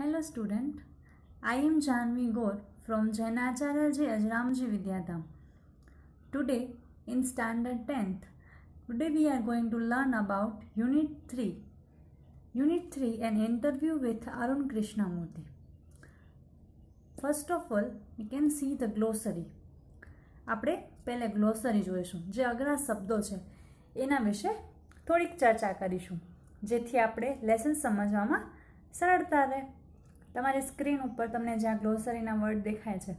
Hello student, I am Janvi Gaur from Jainacharya Ajramji Vidyadham. Today in standard 10th, today we are going to learn about unit 3. Unit 3 an interview with Arun Krishnamurthy. First of all, we can see the glossary. આપણે પહેલે ગ્લોસરી જોઈશું જે અઘરા શબ્દો છે એના વિશે થોડીક ચર્ચા કરીશું જેથી આપણે લેસન સમજવામાં સરળતા રહે તમારી સ્ક્રીન ઉપર તમને જ્યાં ગ્લોસરીના વર્ડ દેખાય છે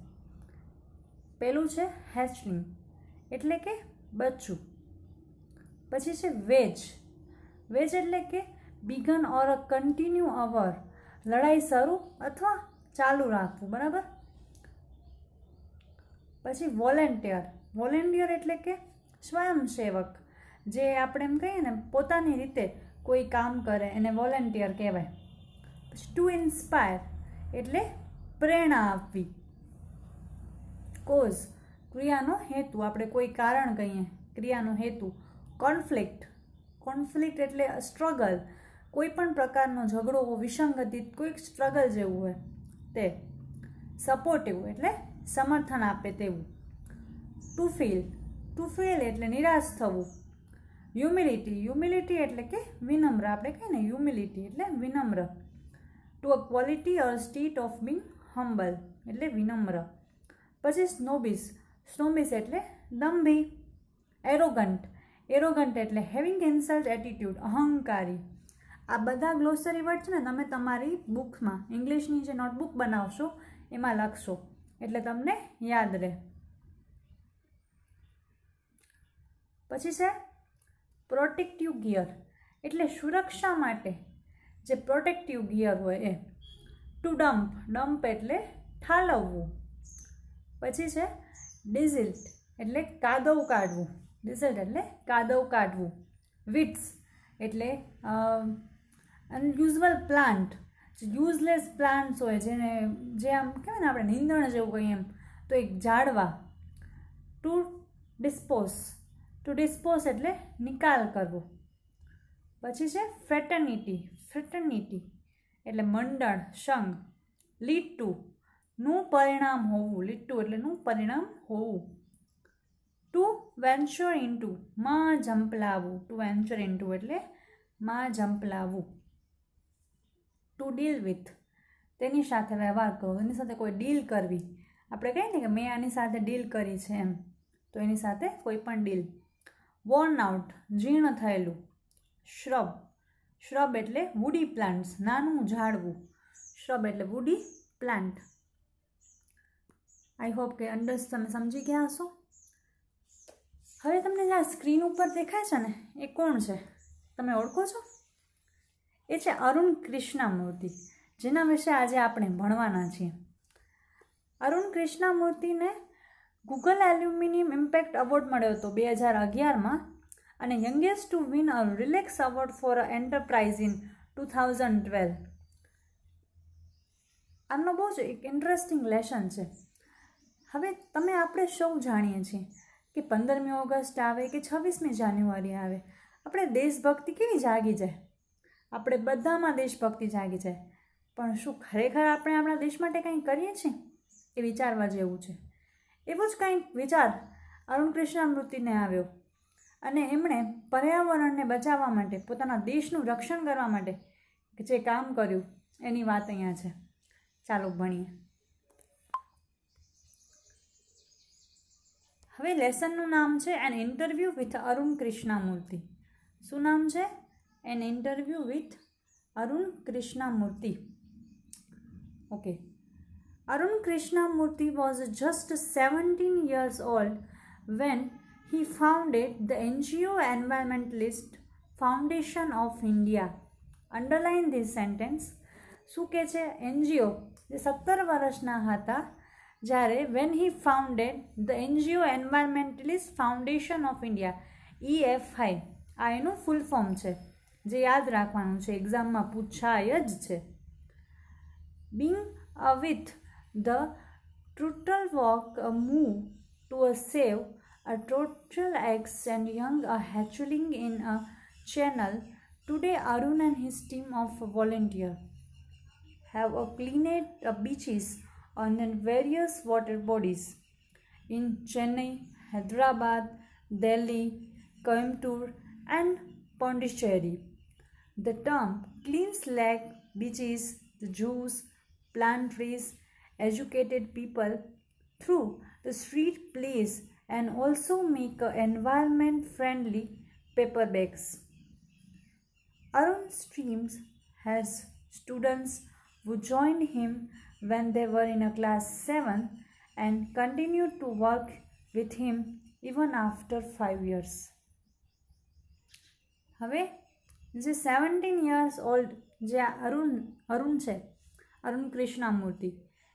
પહેલું છે હેચલિંગ, એટલે કે બચ્ચું. પછી છે વેજ. વેજ એટલે કે બિગન ઓર અ કન્ટિન્યુ અવર, લડાઈ શરૂ અથવા ચાલુ રાખવું, બરાબર? પછી વોલેન્ટિયર. વોલેન્ટિયર એટલે કે સ્વયંસેવક, જે આપણે એમ કહીએ ને, પોતાની રીતે કોઈ કામ કરે, એને વોલેન્ટિયર કહેવાય. પછી ટુ ઇન્સ્પાયર. એટલે પ્રેરણા આપવી. કોઝ, ક્રિયાનો હેતુ, આપણે કોઈ કારણ કહીએ, ક્રિયાનો હેતુ. કોન્ફ્લિક્ટ કોન્ફ્લિક્ટ એટલે સ્ટ્રગલ. કોઈ પણ પ્રકારનો ઝઘડો વિસંગતિ કોઈક સ્ટ્રગલ જેવું હોય, તે સપોર્ટિવ એટલે સમર્થન આપે તેવું. ટુ ફીલ ટુ ફીલ એટલે નિરાશ થવું. હ્યુમિલિટી હ્યુમિલિટી એટલે કે વિનમ્ર. આપણે કહીએ ને હ્યુમિલિટી એટલે વિનમ્ર. To a quality or state of being humble એટલે વિનમ્ર. પછી સ્નોબિસ સ્નોબિસ એટલે દંભી એરોગન્ટ એરોગન્ટ એટલે હેવિંગ ઇન્સલ્ટ એટીટ્યુડ અહંકારી. આ બધા ગ્લોસરી વર્ડ છે ને, તમે તમારી બુકમાં ઇંગ્લિશની જે નોટબુક બનાવશો, એમાં લખશો. એટલે તમને યાદ રહે. પછી છે પ્રોટેક્ટિવ ગિયર એટલે સુરક્ષા માટે જે પ્રોટેક્ટિવ ગિયર હોય એ ટુ ડમ્પ ડમ્પ એટલે ઠાલવવું. પછી છે ડિઝિલ્ટ એટલે કાદવ કાઢવું. ડિઝિલ્ટ એટલે કાદવ કાઢવું. વિટ્સ એટલે અનયુઝવલ પ્લાન્ટ યુઝલેસ પ્લાન્ટ્સ હોય, જેને, જે આમ કહેવાય ને આપણે નીંદણ જેવું કહીએ એમ, તો એક ઝાડવા. ટુ ડિસ્પોઝ ટુ ડિસ્પોઝ એટલે નિકાલ કરવો. પછી છે ફ્રેટર્નિટી ફ્રેટર્નિટી એટલે મંડળ, સંઘ, લીટુ. નું પરિણામ હોવું, લીટુ એટલે નું પરિણામ હોવું. ટુ વેન્ચર ઇન્ટુ માં ઝંપલાવવું ટુ વેન્ચર ઇન્ટુ એટલે માં ઝંપલાવવું ટુ ડીલ વિથ તેની સાથે વ્યવહાર કરવો. એની સાથે કોઈ ડીલ કરવી. આપણે કહીએ ને કે મેં આની સાથે ડીલ કરી છે એમ, તો એની સાથે કોઈ પણ ડીલ વોર્ન આઉટ જીર્ણ થયેલું. શ્રબ શ્રબ એટલે વુડી પ્લાન્ટ્સ નાનું ઝાડવું. શ્રબ એટલે વુડી પ્લાન્ટ આઈ હોપ કે અંડર્સ તમે સમજી ગયા હશો. હવે તમને જે આ સ્ક્રીન ઉપર દેખાય છે ને, એ કોણ છે? તમે ઓળખો છો? એ છે અરુણ કૃષ્ણામૂર્તિ, જેના વિશે આજે આપણે ભણવાના છીએ. અરુણ કૃષ્ણામૂર્તિને ગૂગલ એલ્યુમિનિયમ ઇમ્પેક્ટ એવોર્ડ મળ્યો હતો બે હજાર અગિયારમાં. અને youngest to win a Rolex award for a enterprise in two thousand twelve આમનો બહુ જ એક ઇન્ટરેસ્ટિંગ લેસન છે. હવે તમે આપણે સૌ જાણીએ છીએ કે પંદરમી ઓગસ્ટ આવે કે છવ્વીસમી જાન્યુઆરી આવે, આપણે દેશભક્તિ કેવી જાગી જાય? આપણે બધામાં દેશભક્તિ જાગી જાય. પણ શું ખરેખર આપણે આપણા દેશ માટે કંઈ કરીએ છીએ? એ વિચારવા જેવું છે. એવો જ કંઈક વિચાર અરુણ કૃષ્ણામૃતિને આવ્યો. અને એમણે પર્યાવરણને બચાવવા માટે, પોતાના દેશનું રક્ષણ કરવા માટે જે કામ કર્યું, એની વાત અહીંયા છે. ચાલો ભણીએ. હવે લેસનનું નામ છે an interview with Arun Krishnamurthy શું નામ છે? An interview with Arun Krishnamurthy okay Arun Krishnamurthy was just seventeen years old when he founded the NGO Environmentalist Foundation of India. Underline this sentence. શું કે છે એનજીઓ જે સત્તર વર્ષના હતા જ્યારે when he founded the NGO Environmentalist Foundation of India EFI આ એનું ફૂલ ફોર્મ છે, જે યાદ રાખવાનું છે એક્ઝામમાં પૂછાય જ છે being a with the turtle walk move to a save a total eggs and young are hatchling in a channel. Today, Arun and his team of volunteers have cleaned beaches and various water bodies in Chennai, Hyderabad, Delhi, Coimbatore, and Pondicherry. The term clean slate beaches the Jews, plant trees, educated people through the street plays and also make environment friendly paper bags. Arun Streams has students who joined him when they were in a class 7 and continued to work with him even after 5 years. હવે જે seventeen years old જે અરુણ અરુણ છે અરુણ કૃષ્ણામૂર્તિ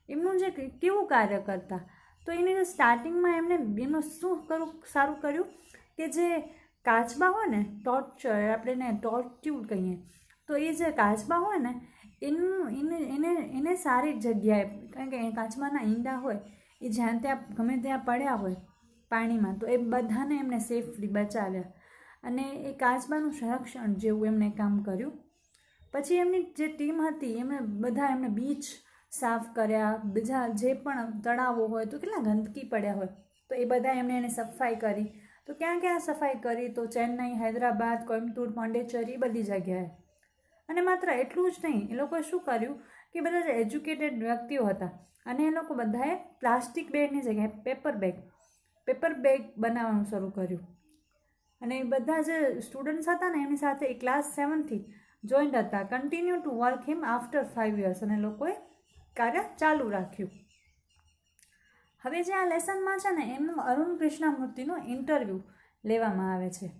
એમનું જે કેવું કાર્ય કરતા તો એને સ્ટાર્ટિંગમાં એમને એમનું શું કરવું સારું કર્યું કે જે કાચબા હોય ને ટોર્ચ આપણે એને ટોર્ચ્યુડ કહીએ, તો એ જે કાચબા હોય ને, એનું, એને એને એને સારી જગ્યાએ, કારણ કે કાચબાના ઈંડા હોય, એ જ્યાં ત્યાં, ગમે ત્યાં પડ્યા હોય પાણીમાં, તો એ બધાને એમને સેફલી બચાવ્યા. અને એ કાચબાનું સંરક્ષણ જેવું એમણે કામ કર્યું. પછી એમની જે ટીમ હતી, એમણે બધા એમને બીચ સાફ કર્યા, બીજા જે પણ તળાવો હોય તો કેટલા ગંદકી પડ્યા હોય. તો એ બધા એમણે એને સફાઈ કરી. તો ક્યાં ક્યાં સફાઈ કરી? તો ચેન્નઈ, હૈદરાબાદ, કોઇમ્બતુર પોંડેચેરી બધી જગ્યાએ. અને માત્ર એટલું જ નહીં, એ લોકોએ શું કર્યું કે બધા જે એજ્યુકેટેડ વ્યક્તિઓ હતા અને એ લોકો બધાએ પ્લાસ્ટિક બેગની જગ્યાએ પેપર બેગ પેપર બેગ બનાવવાનું શરૂ કર્યું. અને બધા જે સ્ટુડન્ટ્સ હતા ને એની સાથે એ ક્લાસ સેવનથી જોઈન્ટ હતા. Continue to work him after five years અને લોકોએ કાર્ય ચાલુ રાખ્યું. હવે જે આ લેસનમાં છે ને એમનું અરુણ કૃષ્ણામૂર્તિનો ઇન્ટરવ્યૂ લેવામાં આવે છે.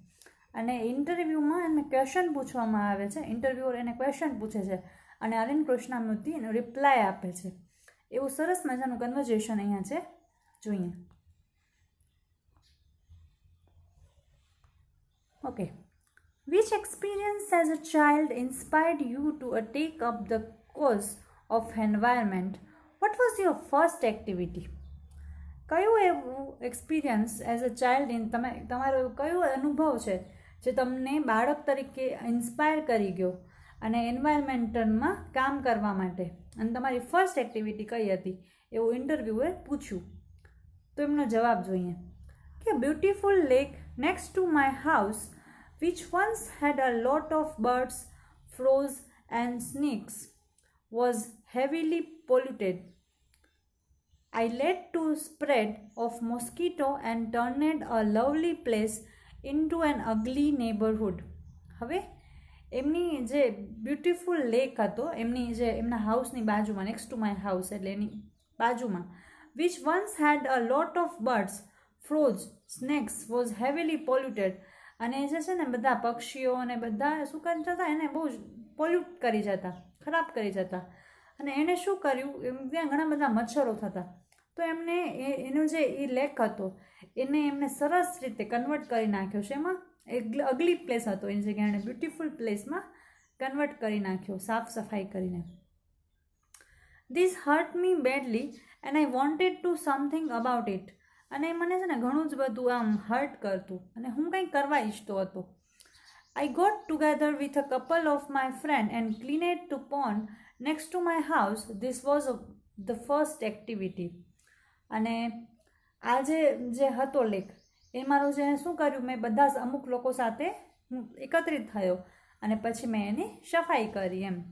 અને ઇન્ટરવ્યૂમાં એને ક્વેશ્ચન પૂછવામાં આવે છે. ઇન્ટરવ્યુઅર એને ક્વેશ્ચન પૂછે છે અને અરુણ કૃષ્ણામૂર્તિ એનો રિપ્લાય આપે છે. એવું સરસ મજાનું કન્વર્ઝેશન અહીંયા છે. જોઈએ. Okay which experience as a child inspired you to take up the cause of environment what was your first activity કયું એવું experience as a child in તમે, તમારો કયો અનુભવ છે જે તમને બાળક તરીકે ઇન્સ્પાયર કરી ગયો અને એન્વાયરમેન્ટલમાં કામ કરવા માટે? અને તમારી ફર્સ્ટ એક્ટિવિટી કઈ હતી? એવું ઇન્ટરવ્યૂએ પૂછ્યું. તો એમનો જવાબ જોઈએ. કે beautiful lake next to my house which once had a lot of birds frogs and snakes was heavily polluted. I led to spread of mosquito and turned a lovely place into an ugly neighborhood. હવે એમની જે beautiful lake હતો, એમની જે, એમના હાઉસની બાજુમાં next to my house એટલે એની બાજુમાં which once had a lot of birds frogs snakes was heavily polluted અને જે છે ને, બધા પક્ષીઓ અને બધા શું કરી જતા, એને બહુ જ પોલ્યુટ કરી જતા, ખરાબ કરી જતા અને એણે શું કર્યું? એમ ત્યાં ઘણા બધા મચ્છરો થતા. તો એમને એ, એનો જે એ લેક હતો, એને એમને સરસ રીતે કન્વર્ટ કરી નાખ્યો છે એમાં. એક અગલી પ્લેસ હતો એની જગ્યાએ એણે બ્યુટિફુલ પ્લેસમાં કન્વર્ટ કરી નાખ્યો, સાફ સફાઈ કરીને. This hurt me badly and I wanted to something about it અને મને છે ને ઘણું જ બધું આમ હર્ટ કરતું અને હું કંઈ કરવા ઈચ્છતો હતો. I got together with a couple of my friend and cleaned it to next to my house this was the first activity અને આ જે જે હતો લેખ, એ મારું જે શું કર્યું, મેં બધા અમુક લોકો સાથે હું એકત્રિત થયો. અને પછી મેં એની સફાઈ કરી એમ.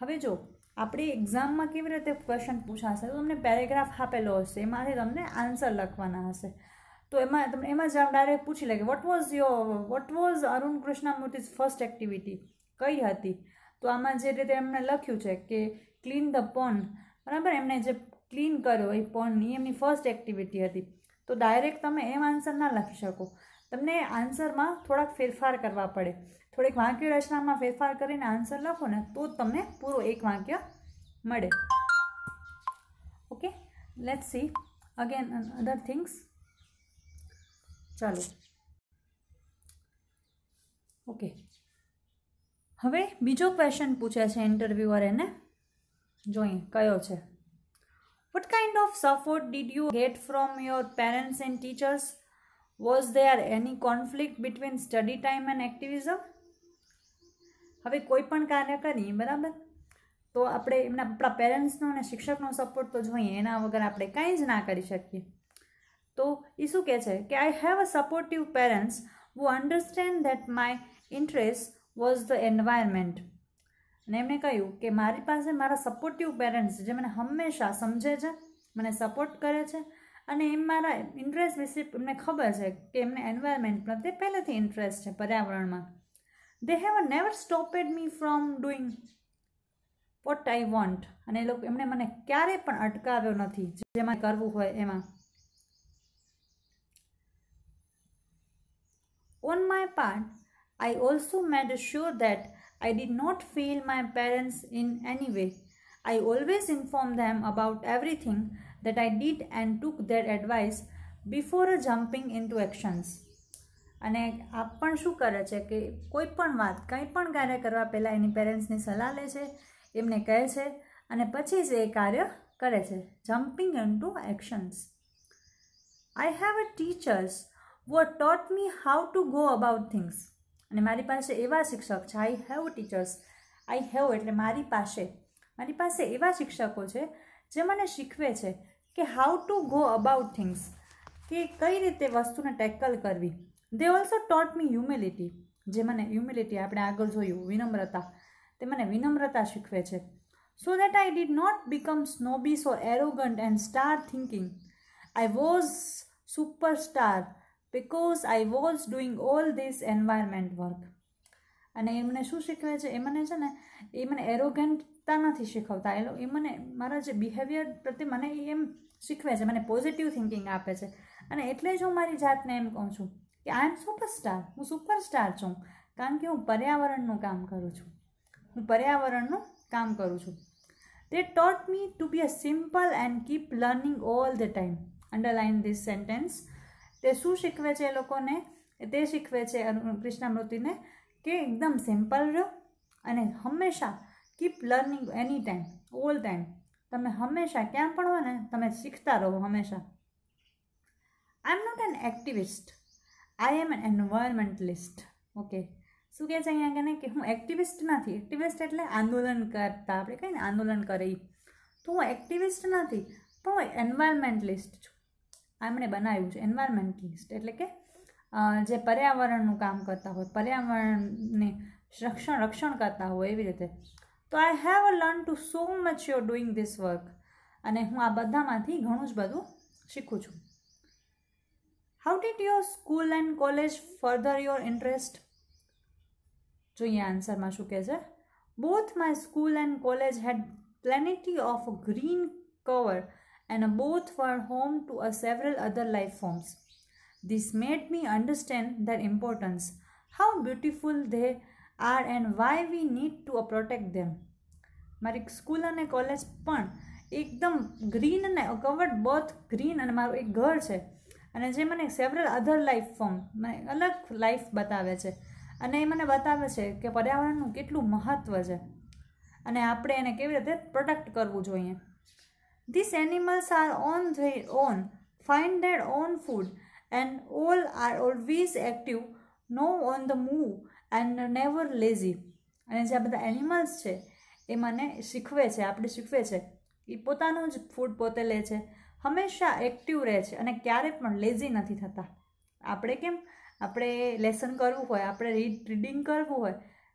હવે જો, આપણી એક્ઝામમાં કેવી રીતે ક્વેશ્ચન પૂછાશે? તો તમને પેરેગ્રાફ આપેલો હશે, એમાંથી તમને આન્સર લખવાના હશે. તો એમાં, તમને એમાં જ ડાયરેક્ટ પૂછી લે કે what was your what was Arun Krishnamurthy's first activity કઈ હતી? તો આમાં જે રીતે એમણે લખ્યું છે કે ક્લીન ધ પોન બરાબર? એમણે જે ક્લીન કર્યો એ પોનની એમની ફર્સ્ટ એક્ટિવિટી હતી. તો ડાયરેક્ટ તમે એમ આન્સર ના લખી શકો. તમને આન્સરમાં થોડાક ફેરફાર કરવા પડે. થોડીક વાક્ય રચનામાં ફેરફાર કરીને આન્સર લખો ને તો તમને પૂરો એક વાક્ય મળે. Okay let see again other things ચાલો. ઓકે હવે બીજો ક્વેશ્ચન પૂછે છે ઇન્ટરવ્યુઅર એને. જોઈએ કયો છે? What kind of support did you get from your parents and teachers was there any conflict between study time and activism હવે કોઈ પણ કાર્ય કરીએ બરાબર? તો આપણે એમના, આપણા પેરેન્ટ્સનો અને શિક્ષકનો સપોર્ટ તો જોઈએ, એના વગર આપણે કાંઈ જ ના કરી શકીએ. તો એ શું કહે છે કે I have a supportive parents who understand that my interest was the environment અને એમણે કહ્યું કે મારી પાસે મારા સપોર્ટિવ પેરેન્ટ્સ જે મને હંમેશા સમજે છે, મને સપોર્ટ કરે છે અને એમ મારા ઇન્ટરેસ્ટ વિશે એમને ખબર છે કે એમને એન્વાયરમેન્ટ પ્રત્યે પહેલેથી ઇન્ટરેસ્ટ છે પર્યાવરણમાં. They have never stopped me from doing what I want અને એ લોકો, એમણે મને ક્યારેય પણ અટકાવ્યો નથી, જેમાં કરવું હોય એમાં. On my part I also made sure that I did not feel my parents in any way I always inform them about everything that I did and took their advice before jumping into actions. અને આપ પણ શું કરે છે કે કોઈ પણ વાત, કંઈ પણ કાર્ય કરવા પહેલાં એની પેરેન્ટ્સની સલાહ લે છે, એમને કહે છે અને પછી જ એ કાર્ય કરે છે jumping into actions I have a teachers what taught me how to go about things અને મારી પાસે એવા શિક્ષક છે. I have teachers I have એટલે મારી પાસે. મારી પાસે એવા શિક્ષકો છે જે મને શીખવે છે કે how to go about things કે કઈ રીતે વસ્તુને ટેકલ કરવી. દે ઓલ્સો ટોટ મી હ્યુમિલિટી જે મને હ્યુમિલિટી આપણે આગળ જોયું, વિનમ્રતા. તે મને વિનમ્રતા શીખવે છે. So that I did not become snobby so arrogant and star thinking I was superstar because I was doing all this environment work અને એ મને શું શીખવે છે? એ મને છે ને એ મને એરોગેન્ટતા નથી શીખવતા. એ એ મને, મારા જે બિહેવિયર પ્રત્યે મને એમ શીખવે છે, મને પોઝિટિવ થિંકિંગ આપે છે. અને એટલે જ હું મારી જાતને એમ કહું છું કે આઈ એમ સુપરસ્ટાર હું સુપરસ્ટાર છું. કારણ કે હું પર્યાવરણનું કામ કરું છું. હું પર્યાવરણનું કામ કરું છું. તે taught me to be a simple and keep learning all the time underline this sentence તે શું શીખવે છે એ લોકોને? તે શીખવે છે કૃષ્ણામૃતિને કે એકદમ સિમ્પલ રહો અને હંમેશા keep learning any time, all time. તમે હંમેશા ક્યાં પણ હો ને તમે શીખતા રહો હંમેશા. I am not an activist I am an environmentalist okay શું કહે છે અહીંયા કે કે હું એક્ટિવિસ્ટ નથી. એક્ટિવિસ્ટ એટલે આંદોલન કરતા. આપણે કહીએ ને આંદોલન કરે તો હું એક્ટિવિસ્ટ નથી, પણ હું એન્વાયરમેન્ટલિસ્ટ છું. એમણે બનાવ્યું છે એન્વાયરમેન્ટલિસ્ટ એટલે કે જે પર્યાવરણનું કામ કરતા હોય, પર્યાવરણને રક્ષણ રક્ષણ કરતા હોય એવી રીતે. તો I have a learn to so much your doing this work અને હું આ બધામાંથી ઘણું જ બધું શીખું છું. How did your school and college further your interest જોઈએ આન્સરમાં શું કહે છે? Both my school and college had plenty of green cover and both were home to a several other life forms This made me understand their importance, how beautiful they are, and why we need to protect them. મારી school અને college પણ એકદમ green અને covered both green અને મારું એક ઘર છે અને જે મને સેવરલ અધર લાઈફ ફોર્મ મને અલગ લાઈફ બતાવે છે અને એ મને બતાવે છે કે પર્યાવરણનું કેટલું મહત્ત્વ છે. અને આપણે એને કેવી રીતે પ્રોટેક્ટ કરવું જોઈએ. This animals are own their own find their own food and all are always active, no on the move and never lazy. અને જે આ બધા એનિમલ્સ છે એ મને શીખવે છે આપણે શીખવે છે. એ પોતાનું જ ફૂડ પોતે લે છે. હંમેશા એક્ટિવ રહે છે અને ક્યારેય પણ લેઝી નથી થતા. આપણે કેમ? આપણે લેસન કરવું હોય આપણે રીડ રીડિંગ કરવું હોય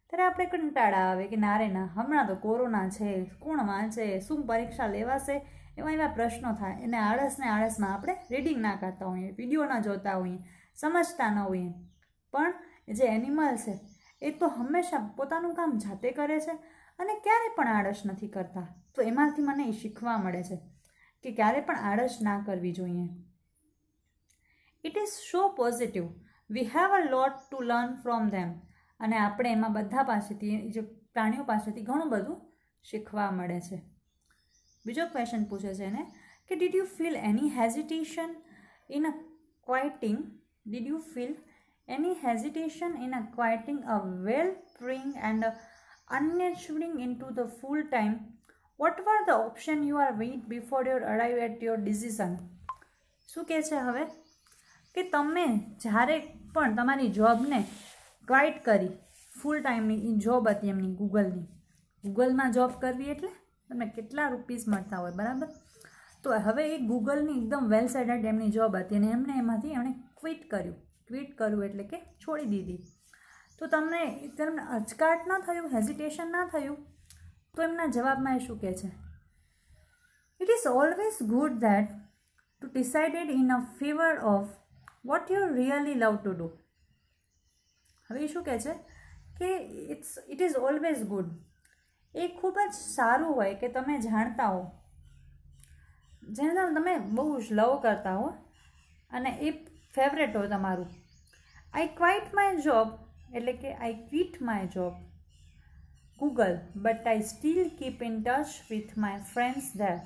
ત્યારે આપણે કંટાળા આવે કે ના રે ના હમણાં તો કોરોના છે કોણ વાંચે શું પરીક્ષા લેવાશે? એમાં એવા પ્રશ્નો થાય. એને આળસને આળસમાં આપણે રીડિંગ ના કરતા હોઈએ વીડિયો ન જોતા હોઈએ, સમજતા ન હોઈએ. પણ જે એનિમલ છે, એ તો હંમેશા પોતાનું કામ જાતે કરે છે અને ક્યારે પણ આળસ નથી કરતા. તો એમાંથી મને એ શીખવા મળે છે કે ક્યારે પણ આળસ ના કરવી જોઈએ. It is so positive we have a lot to learn from them અને આપણે એમાં બધા પાસેથી, જે પ્રાણીઓ પાસેથી ઘણું બધું શીખવા મળે છે. બીજો ક્વેશ્ચન પૂછે છે એને, કે did you feel any hesitation in a quitting did you feel any hesitation in a quitting a well ટ્રીંગ and unnaturing into the full time? What were the option you are weighed before you arrive at your decision? શું કહે છે હવે? કે તમે જ્યારે પણ તમારી જોબને quite કરી ફૂલ ટાઈમની જોબ હતી એમની ગૂગલની ગૂગલમાં જોબ કરવી એટલે તમને કેટલા રૂપીસ મળતા હોય, બરાબર? તો હવે એ ગૂગલની એકદમ વેલ સેટેડ એમની જોબ હતી અને એમને એમાંથી એમણે ક્વિટ કર્યું. ક્વિટ કર્યું એટલે કે છોડી દીધી. તો તમને તમને અચકાટ ન થયું, હેઝિટેશન ના થયું? તો એમના જવાબમાં એ શું કહે છે? It is always good that to decided in a favour of what you really love to do હવે એ શું કહે છે? કે it's it is always good એ ખૂબ જ સારું હોય કે તમે જાણતા હો. જેને તમે બહુ જ લવ કરતા હો. અને એ ફેવરેટ હોય તમારું. આઈ ક્વાઇટ માય જોબ એટલે કે I quit my job Google but I still keep in touch with my friends there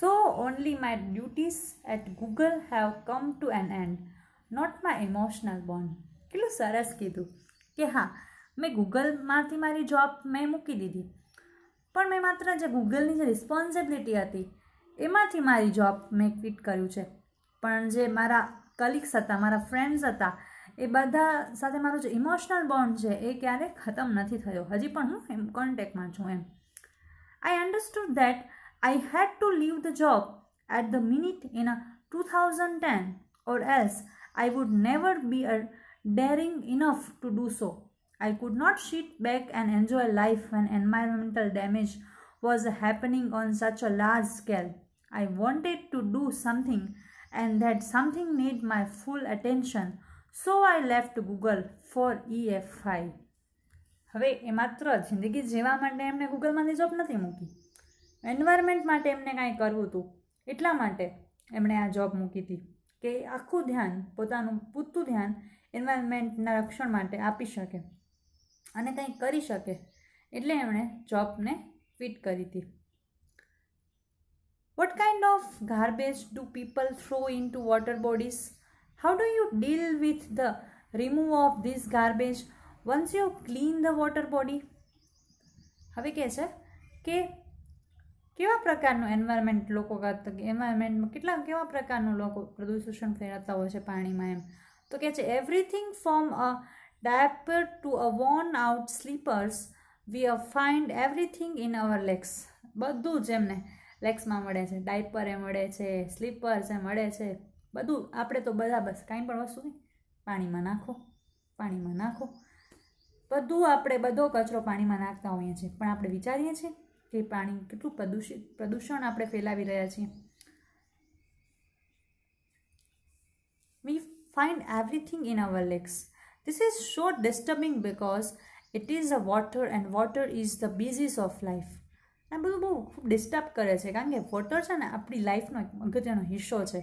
so only my duties at Google have come to an end not my emotional bond કેટલું સરસ કીધું. કે હા મેં ગૂગલમાંથી મારી job મેં મૂકી દીધી. પણ મેં માત્ર જે ગૂગલની જે રિસ્પોન્સિબિલિટી હતી, એમાંથી મારી જોબ મેં ક્વિટ કર્યું છે. પણ જે મારા કલીગ્સ હતા, મારા ફ્રેન્ડ્સ હતા, એ બધા સાથે મારો જે ઇમોશનલ બોન્ડ છે, એ ક્યારેય ખતમ નથી થયો. હજી પણ હું એમ કોન્ટેક્ટમાં છું એમ. I understood that I had to leave the job at the minute in a two thousand ten or else I would never be a daring enough to do so. I could not sit back and enjoy life when environmental damage was happening on such a large scale. I wanted to do something and that something needed my full attention. So I left Google for EFI. હવે એ માત્ર જિંદગી જીવવા માટે એમને ગૂગલમાંથી job નથી મૂકી environment માટે એમને કાંઈ કરવું હતું એટલા માટે એમણે આ જોબ મૂકી હતી કે આખું ધ્યાન પોતાનું પૂરતું ધ્યાન એન્વાયરમેન્ટના રક્ષણ માટે આપી શકે અને કંઈ કરી શકે. એટલે એમણે જોબને ફિટ કરી હતી. What kind of garbage do people throw into water bodies how do you deal with the remove of this garbage once you clean the water body હવે કહે છે કે કેવા પ્રકારનું એન્વાયરમેન્ટ લોકો એન્વાયરમેન્ટમાં કેટલા કેવા પ્રકારનું લોકો પ્રદૂષણ ફેરવતા હોય છે પાણીમાં એમ. તો કહે છે everything from a to a worn out slippers we a find everything in our lakes બધું જ એમને લેગ્સમાં મળે છે. ડાયપર એ મળે છે સ્લીપર્સ એ મળે છે. બધું. આપણે તો બધા બસ કાંઈ પણ વસ્તુ નહીં. પાણીમાં નાખો પાણીમાં નાખો. બધું આપણે બધો કચરો પાણીમાં નાખતા હોઈએ છીએ. પણ આપણે વિચારીએ છીએ કે પાણી કેટલું પ્રદૂષિત, પ્રદૂષણ આપણે ફેલાવી રહ્યા છીએ. We find everything in our legs. This is so disturbing because it is a water and water is the basis of life. આ બધું બહુ ખૂબ ડિસ્ટર્બ કરે છે કારણ કે વોટર છે ને આપણી લાઈફનો એક અગત્યનો હિસ્સો છે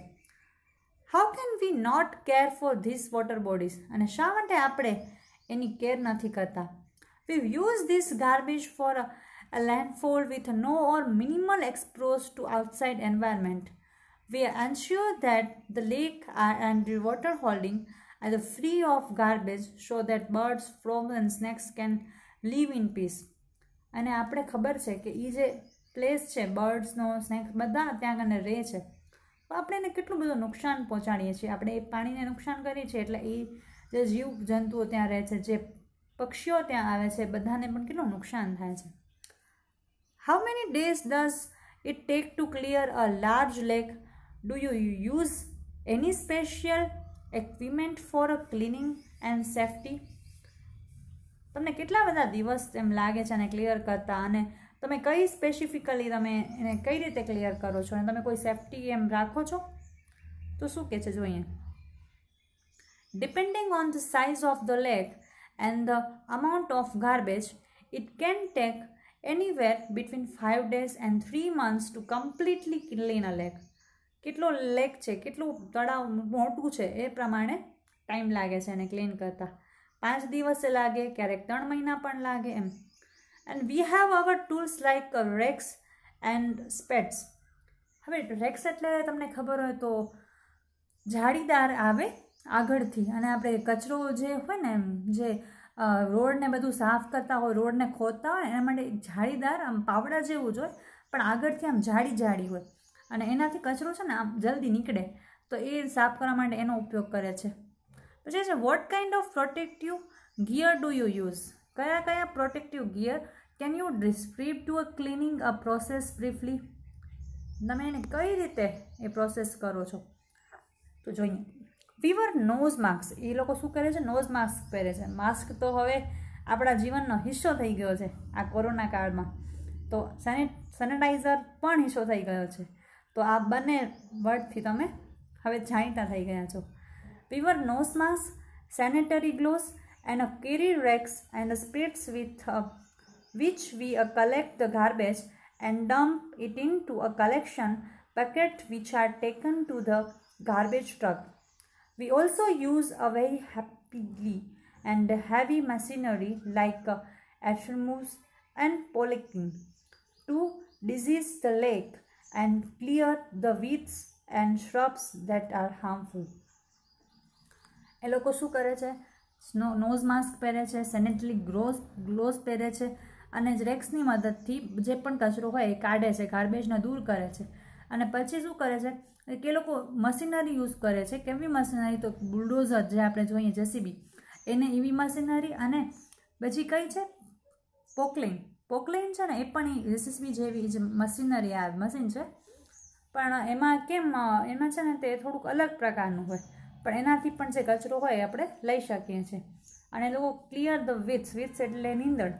how can we not care for this water bodies અને શા માટે આપણે એની કેર નથી કરતા we use this garbage for a landfill with no or minimal expose to outside environment we ensure that the lake and the water holding are free of garbage so that birds, frogs and snakes can live in peace. અને આપણે ખબર છે કે એ જે place છે બર્ડ્સનો snacks બધા ત્યાં કને રહે છે. તો આપણે એને કેટલું બધું નુકસાન પહોંચાડીએ છીએ? આપણે એ પાણીને નુકસાન કરીએ છીએ એટલે એ જે જીવ જંતુઓ ત્યાં રહે છે જે પક્ષીઓ ત્યાં આવે છે બધાને પણ કેટલું નુકસાન થાય છે. How many days does it take to clear a large lake Do you use any special equipment for cleaning and safety? તમને કેટલા બધા દિવસ એમ લાગે છે અને ક્લિયર કરતા? અને તમે કઈ સ્પેસિફિકલી તમે એને કઈ રીતે ક્લિયર કરો છો? અને તમે કોઈ સેફટી એમ રાખો છો? તો શું કહે છે જોઈએ depending on the size of the lake and the amount of garbage it can take anywhere between five days and three months to completely clean a lake કેટલો લેક છે, કેટલું તળાવ મોટું છે એ પ્રમાણે ટાઈમ લાગે છે એને ક્લીન કરતાં. પાંચ દિવસે લાગે, ક્યારેક ત્રણ મહિના પણ લાગે એમ. And we have our tools like rakes and spades હવે રેક્સ એટલે તમને ખબર હોય તો જાળીદાર આવે આગળથી અને આપણે કચરો જે હોય ને એમ, જે રોડને બધું સાફ કરતા હોય, રોડને ખોદતા હોય, એના માટે જાળીદાર આમ પાવડા જેવું જ હોય, પણ આગળથી આમ જાડી જાડી હોય. અને એનાથી કચરો છે ને આમ જલ્દી નીકળે. તો એ સાફ કરવા માટે એનો ઉપયોગ કરે છે. પછી છે what kind of protective gear do you use કયા કયા protective gear can you describe to a cleaning a process briefly તમે એને કઈ રીતે એ પ્રોસેસ કરો છો? તો જોઈએ. ફીવર નોઝ માસ્ક એ લોકો શું કરે છે? નોઝ માસ્ક પહેરે છે. માસ્ક તો હવે આપણા જીવનનો હિસ્સો થઈ ગયો છે આ કોરોના કાળમાં. તો સેનિટ સેનેટાઈઝર પણ હિસ્સો થઈ ગયો છે. તો આ બંને વર્ડથી તમે હવે જાણીતા થઈ ગયા છો we wear nose mask sanitary gloves and a carry racks and a spirits with which we uh, collect the garbage and dump it into a collection bucket which are taken to the garbage truck. We also use a very happily and heavy machinery like uh, Ashermus and polythene to disease the lake and clear the weeds and shrubs that are harmful. એ લોકો શું કરે છે? Snow nose mask પહેરે છે sanitary glows gloves પહેરે છે અને રેક્સની મદદથી જે પણ કચરો હોય એ કાઢે છે ગાર્બેજને દૂર કરે છે. અને પછી શું કરે છે? કે લોકો મશીનરી યુઝ કરે છે. કેવી મશીનરી? તો બુલડોઝર જે આપણે જોઈએ, જેસીબી. એને એવી મશીનરી અને પછી કઈ છે? પોકલેન. પોકલેન છે ને, એ પણ જેસીબી જેવી જે મશીનરી આ મશીન છે. પણ એમાં કેમ, એમાં છે ને તે થોડુંક અલગ પ્રકારનું હોય. પણ એનાથી પણ જે કચરો હોય એ આપણે લઈ શકીએ છીએ. અને લોકો ક્લિયર ધ વિથ્સ વિથ્સ એટલે નીંદણ.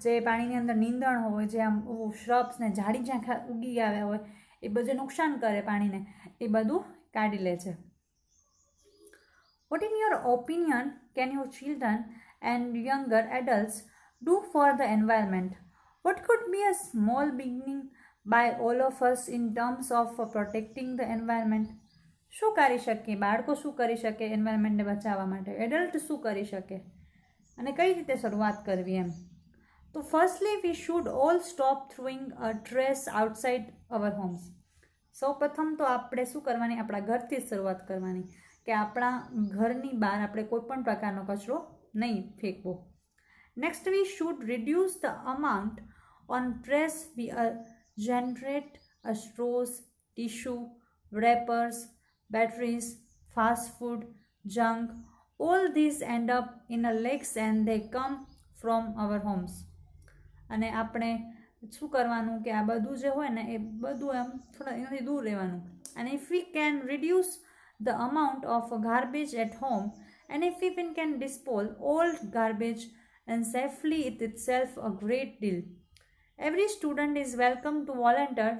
જે પાણીની અંદર નીંદણ હોય, જે આમ શ્રબ્સ ને ઝાડી જ્યાં ઉગી આવ્યા હોય, એ બધું નુકસાન કરે પાણીને. એ બધું કાઢી લે છે. What in your opinion can your children and younger adults do for the environment what could be a small beginning by all of us in terms of protecting the environment શું કરી શકીએ? બાળકો શું કરી શકે એન્વાયરમેન્ટને બચાવવા માટે? એડલ્ટ શું કરી શકે? અને કઈ રીતે શરૂઆત કરવી એમ? તો firstly we should all stop throwing a trash outside our homes સૌ પ્રથમ તો આપણે શું કરવાની? આપણા ઘરથી જ શરૂઆત કરવાની. કે આપણા ઘરની બહાર આપણે કોઈ પણ પ્રકારનો કચરો નહીં ફેંકવો. Next we should reduce the amount on trash we generate a straws tissue wrappers batteries, fast food, junk, all these end up in a lakes and they come from our homes. અને આપણે શું કરવાનું કે આ બધું જે હોય ને એ બધું એમ થોડા એનાથી દૂર રહેવાનું અને if we can reduce the amount of garbage at home and if we can dispose old garbage and safely it itself self a great deal every student is welcome to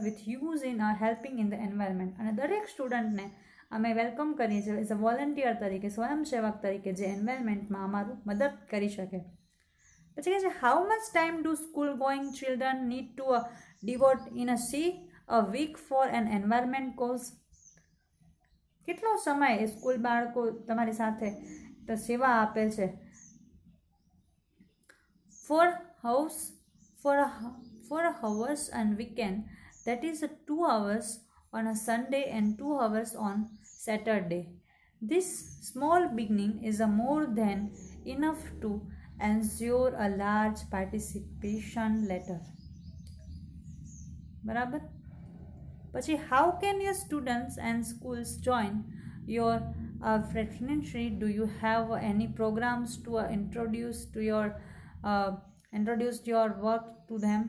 with in a helping in the environment અને દરેક સ્ટુડન્ટને અમે welcome કરીએ છીએ as a volunteer તરીકે, સ્વયંસેવક તરીકે જે એન્વાયરમેન્ટમાં અમારું મદદ કરી શકે. પછી કહે છે how much time do school going children need to a devote in a see a week for an environment cause કેટલો સમય એ સ્કૂલ બાળકો તમારી સાથે સેવા આપે છે? Four hours four four hours and weekend that is two hours on a Sunday and two hours on Saturday. This small beginning is a more than enough to ensure a large participation later. બરાબર પછી how can your students and schools join your fraternity do you have any programs to uh, introduce to Your your work to them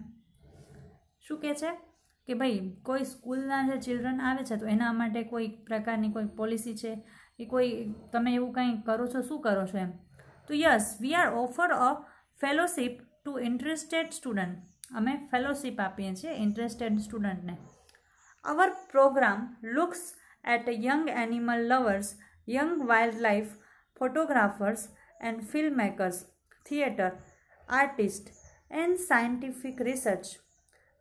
શું કહે છે? કે ભાઈ, કોઈ સ્કૂલના જે ચિલ્ડ્રન આવે છે, તો એના માટે કોઈ પ્રકારની કોઈ પોલિસી છે? કે કોઈ તમે એવું કંઈ કરો છો? શું કરો છો એમ? તો yes we are offer a fellowship to interested student અમે ફેલોશિપ આપીએ છીએ ઇન્ટરેસ્ટેડ સ્ટુડન્ટને our programme looks at young animal lovers young wildlife photographers and film makers theatre artist and scientific research.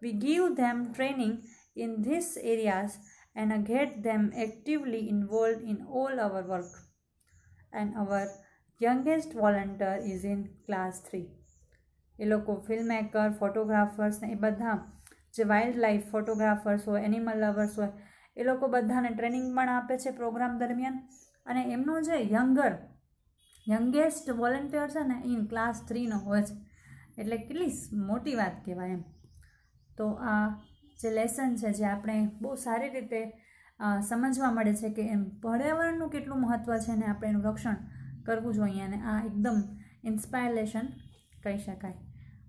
We give them training in these areas and get them actively involved in all our work. And our youngest volunteer is in class three એ લોકો film maker photographers ને એ બધા જે wildlife photographers હોય animal lovers હોય એ લોકો બધાને ટ્રેનિંગ પણ આપે છે પ્રોગ્રામ દરમિયાન અને એમનો જે યંગર યંગેસ્ટ વોલેન્ટિયર છે ને ઇન ક્લાસ થ્રીનો હોય છે. એટલે કેટલી મોટી વાત કહેવાય એમ. તો આ જે લેસન છે, જે આપણે બહુ સારી રીતે સમજવા મળે છે કે એમ પર્યાવરણનું કેટલું મહત્ત્વ છે ને આપણે એનું રક્ષણ કરવું જોઈએ અને આ એકદમ ઇન્સ્પાયર લેશન કહી શકાય.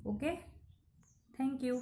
ઓકે? Thank you.